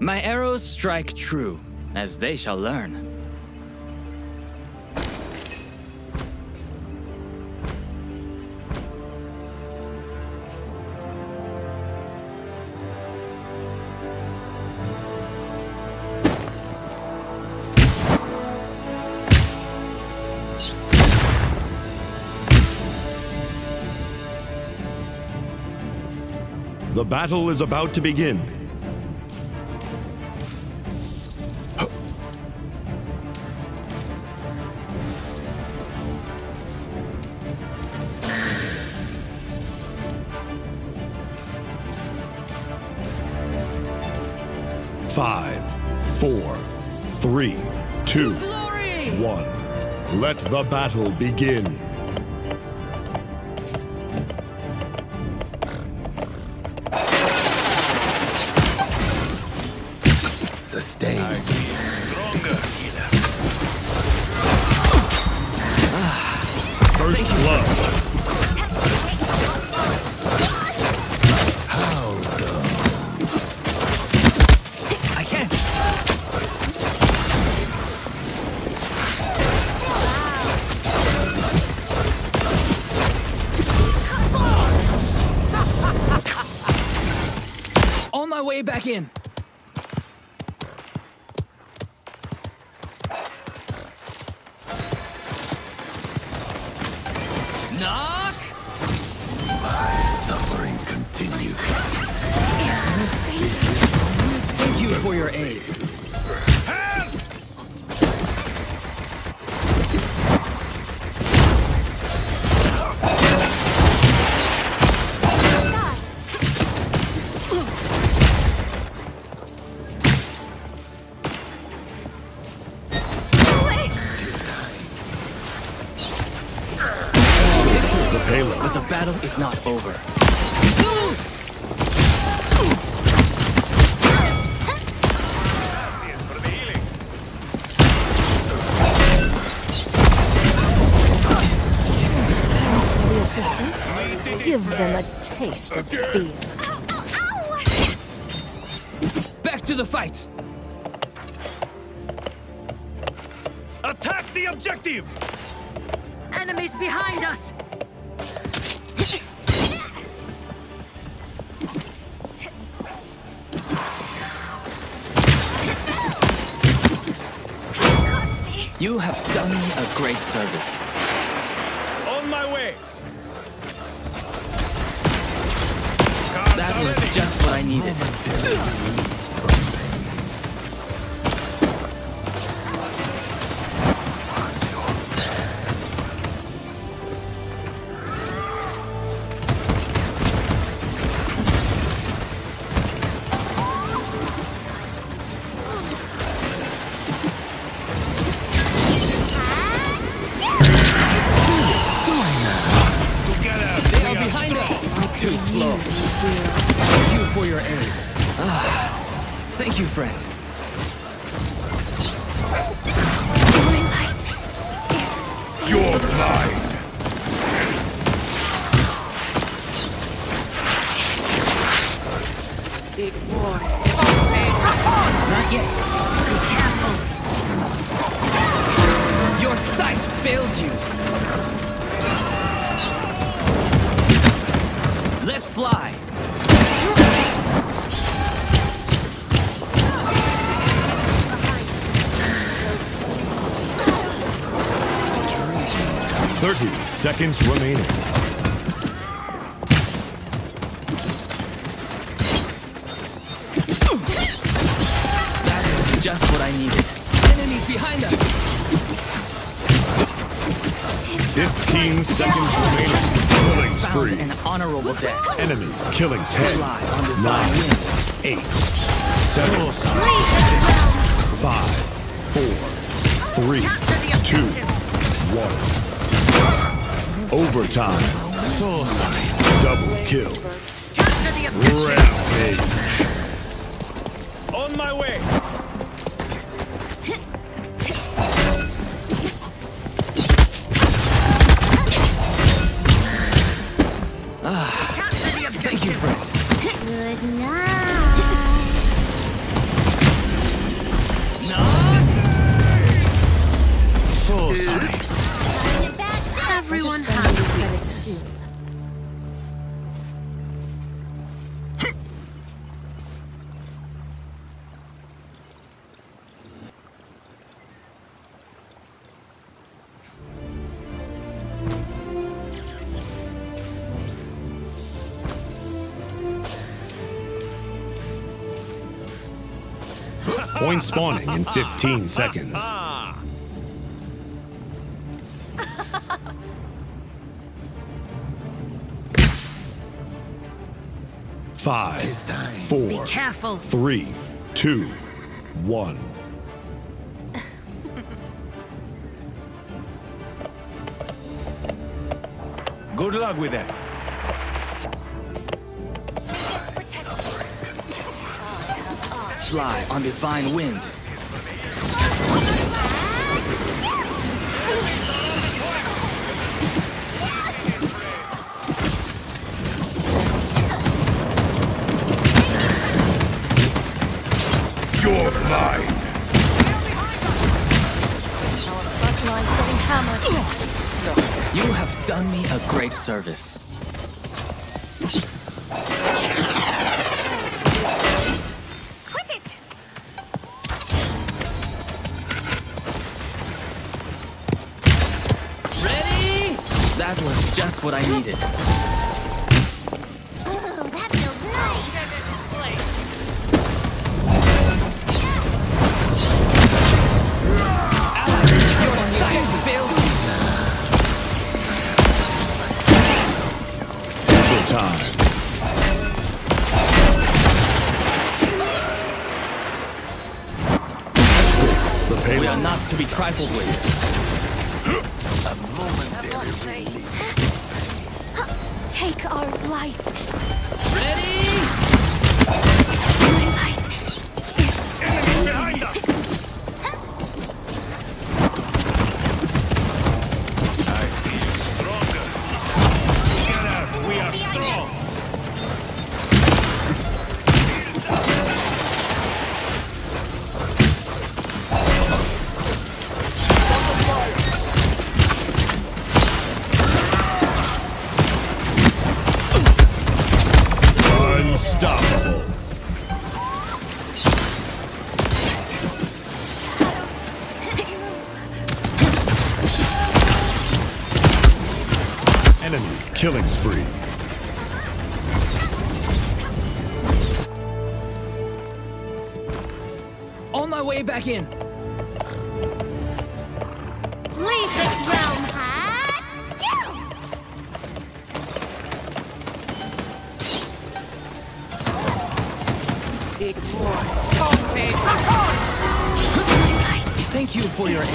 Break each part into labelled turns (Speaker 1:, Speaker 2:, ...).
Speaker 1: My arrows strike true, as they shall learn.
Speaker 2: The battle is about to begin. Five, four, three, two, one. Let the battle begin.
Speaker 1: In. Knock!
Speaker 3: Suffering continue.
Speaker 1: Thank you for your aid.
Speaker 2: The
Speaker 1: battle is not over.
Speaker 4: assistance. Give them a taste of fear.
Speaker 1: Back to the fight!
Speaker 2: Attack the objective!
Speaker 4: Enemies behind us!
Speaker 1: You have done me a great service.
Speaker 2: On my way!
Speaker 1: That was just what I needed. Thank you, friend.
Speaker 2: Seconds remaining.
Speaker 1: That is just what I needed. Enemies behind us.
Speaker 2: Fifteen seconds remaining. Killing
Speaker 1: Found
Speaker 2: spree.
Speaker 1: an honorable death.
Speaker 2: Enemy killing's head.
Speaker 1: Fly on the
Speaker 2: Nine, eight, seven, five, four, three, two, one. Overtime. Double kill. Rampage. On my way. Point spawning in 15 seconds. Five, four,
Speaker 4: Be careful.
Speaker 2: three, two, one.
Speaker 5: Good luck with that.
Speaker 1: Fly on divine wind.
Speaker 2: You're mine.
Speaker 4: Frontline's getting hammered.
Speaker 1: You have done me a great service. That was just what I needed.
Speaker 6: Ooh, that feels nice.
Speaker 1: Your sight failed.
Speaker 2: Double time. The
Speaker 1: We are not to be trifled with.
Speaker 6: Take our light.
Speaker 1: Ready?
Speaker 2: Killing spree.
Speaker 1: On my way back in.
Speaker 6: Leave this realm, huh?
Speaker 1: Thank you for your aid.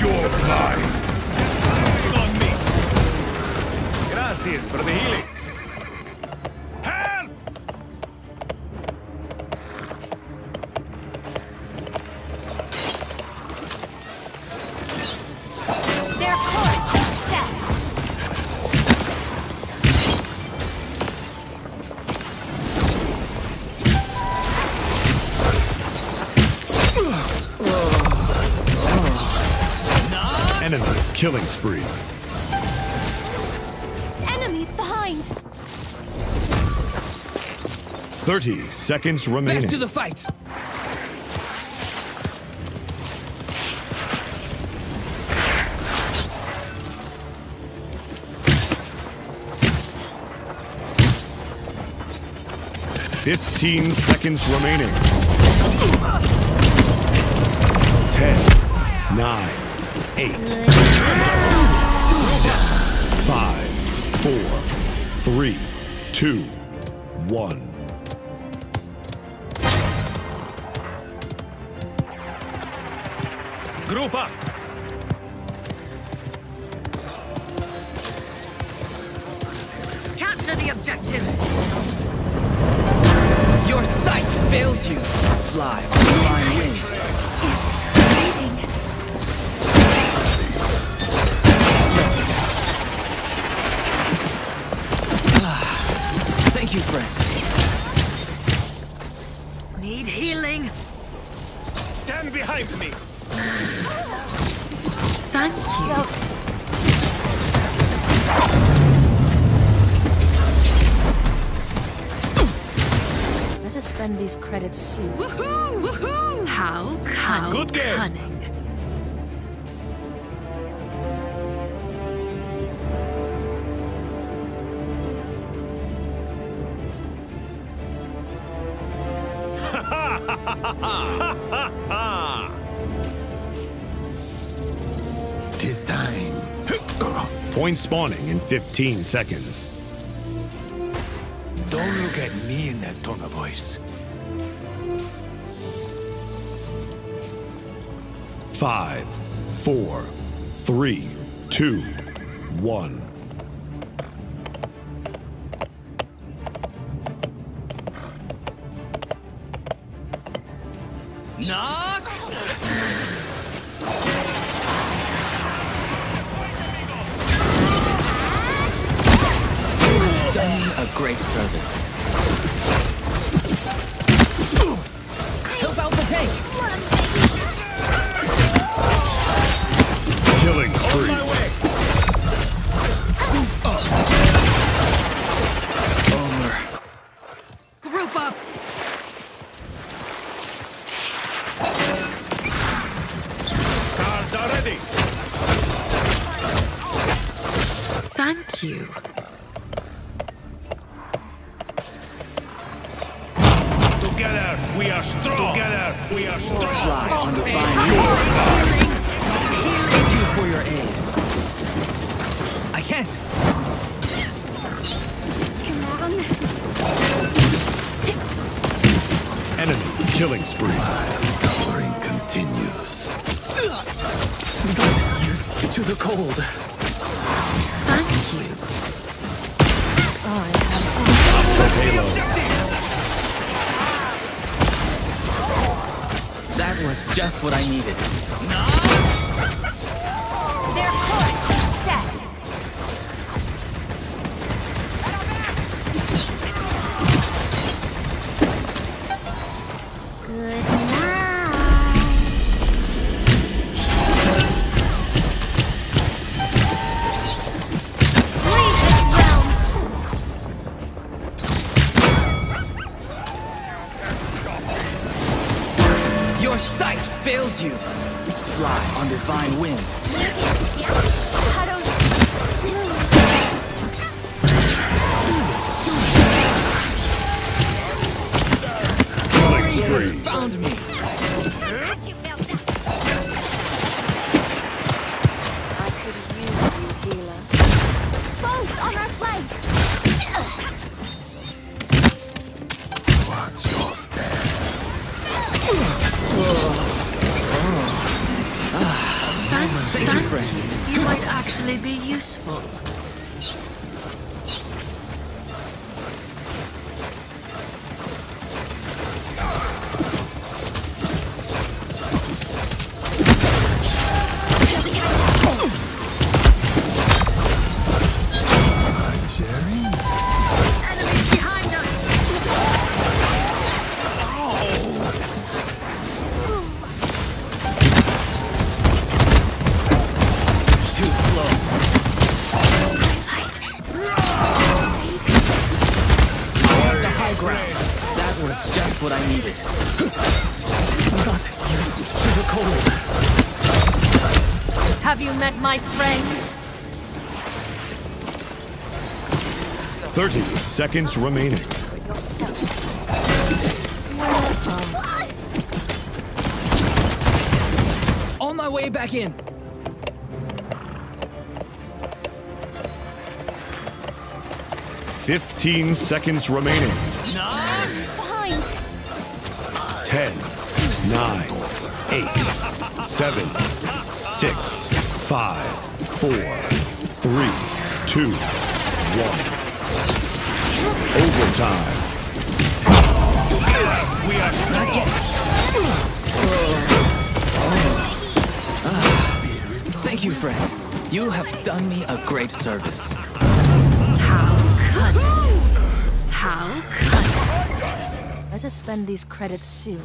Speaker 2: You're mine.
Speaker 5: For the healing. Help!
Speaker 6: Their course is set.
Speaker 2: Enemy killing spree. 30 seconds remaining.
Speaker 1: Back to the fight.
Speaker 2: Fifteen seconds remaining. Ten, nine, eight, seven, six, five, four, three, two, one.
Speaker 5: Group up.
Speaker 4: Capture the objective.
Speaker 1: Your sight failed you. Fly on divine wind.
Speaker 4: These credits soon.
Speaker 6: Woohoo! Woohoo!
Speaker 4: How cunning.
Speaker 5: Good game.
Speaker 4: Cunning.
Speaker 3: Tis time.
Speaker 2: Point spawning in 15 seconds.
Speaker 5: Don't look at me in that tone of voice.
Speaker 2: Five, four, three, two, one.
Speaker 1: Knock! Done me a great service.
Speaker 2: Killing spree.
Speaker 3: Suffering continues.
Speaker 1: Got used to the cold.
Speaker 4: Thank you. I have
Speaker 2: Halo.
Speaker 1: That was just what I needed.
Speaker 6: Their course is
Speaker 2: 30 seconds remaining.
Speaker 1: On my way back in.
Speaker 2: Fifteen seconds remaining. Nine.
Speaker 6: Behind.
Speaker 2: Ten, nine, eight, seven, six, five, four, three, two, one. Overtime.
Speaker 5: We are strong.
Speaker 1: Thank you, friend. You have done me a great service.
Speaker 4: How cunning. How cunning. Let us spend these credits soon.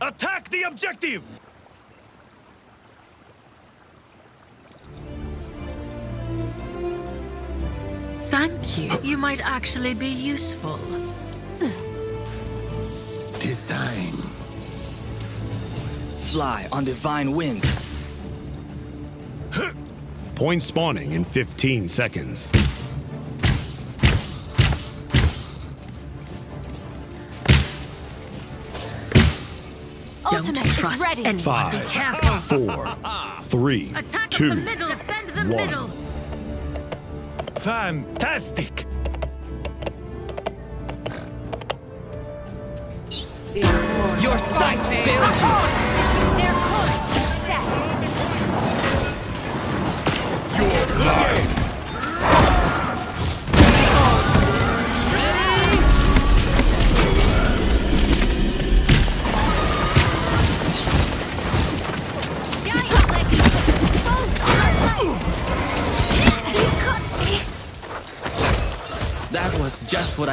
Speaker 5: Attack the objective.
Speaker 4: Thank you. You might actually be useful. Tis time.
Speaker 1: Fly on divine wind.
Speaker 2: Point spawning in 15 seconds.
Speaker 6: Ultimate is ready.
Speaker 2: Anyone.
Speaker 7: Five,
Speaker 2: four, three,
Speaker 7: Attack
Speaker 2: two, one.
Speaker 5: Fantastic!
Speaker 1: Your sight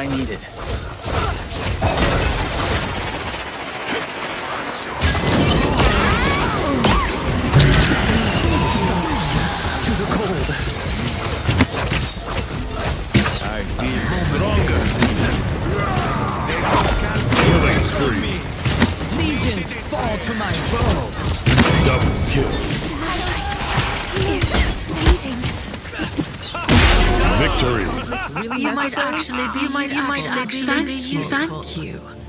Speaker 1: I needed.
Speaker 7: Actually. Thank you. Thank you.